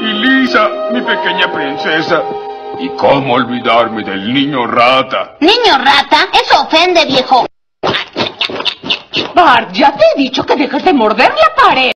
Y Lisa, mi pequeña princesa. ¿Y cómo olvidarme del niño rata? Niño rata, eso ofende, viejo. Bart, ya te he dicho que dejes de morder la pared.